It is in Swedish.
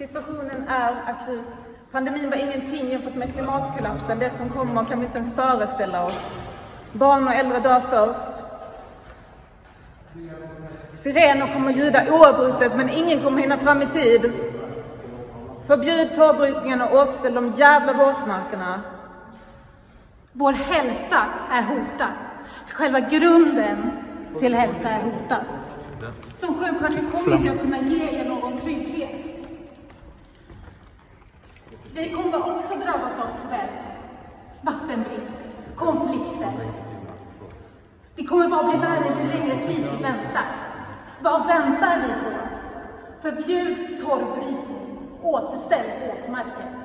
Situationen är akut. Pandemin var ingenting jämfört med klimatkollapsen. Det som kommer kan vi inte ens föreställa oss. Barn och äldre dör först. Sirener kommer ljuda oavbrutet, men ingen kommer hinna fram i tid. Förbjud torvbrytningen och återställ de jävla våtmarkerna. Vår hälsa är hotad. Själva grunden till hälsa är hotad. Som sjuksköterska kommer jag att kunna ge Vi kommer också drabbas av svält, vattenbrist, konflikter. Det kommer bara bli värre ju längre tid vi väntar. Vad väntar vi på? Förbjud torvbrytning. Återställ våtmarker.